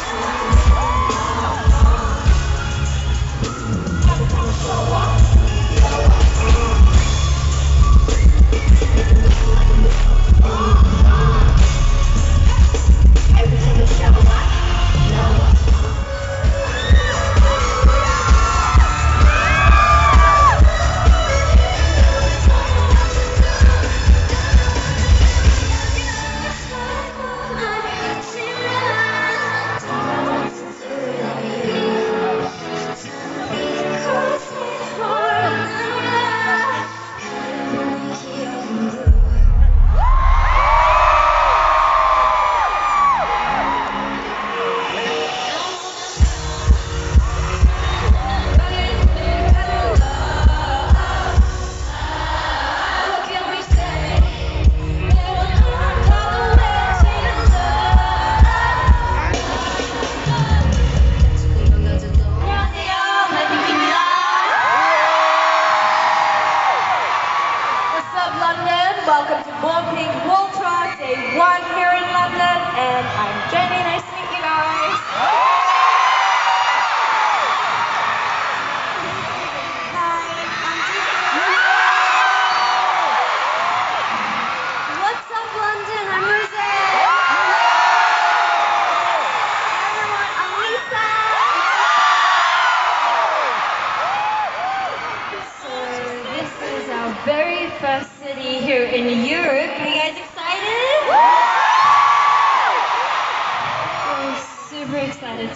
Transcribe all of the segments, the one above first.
Thank you.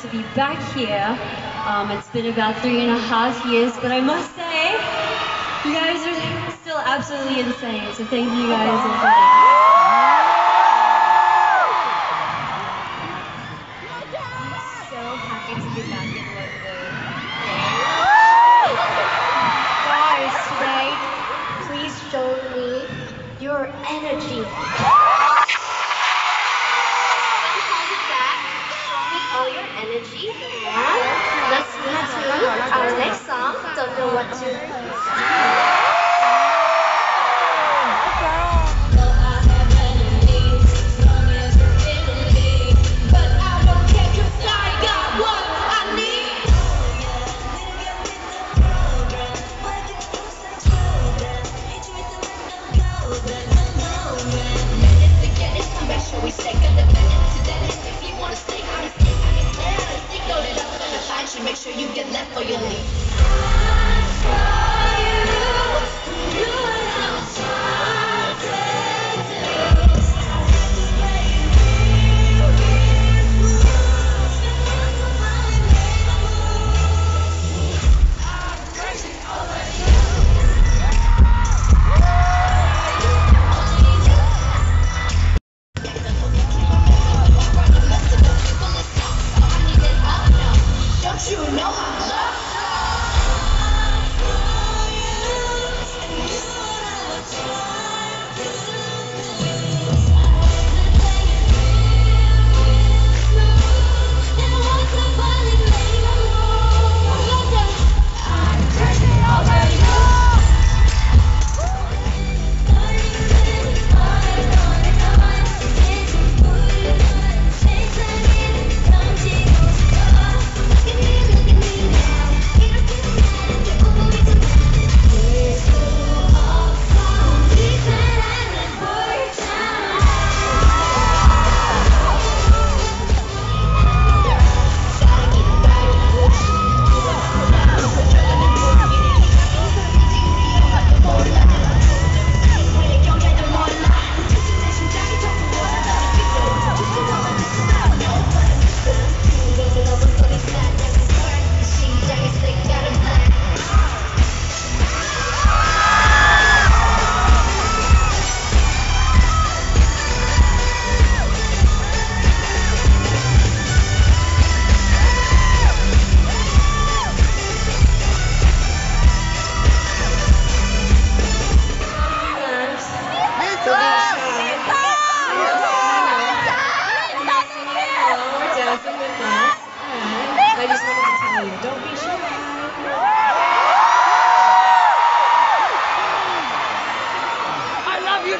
To be back here. Um, it's been about three and a half years, but I must say, you guys are still absolutely insane. So thank you guys. So happy to be back. Guys, please show me your energy. Our next song. Don't know what to. Make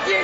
จริ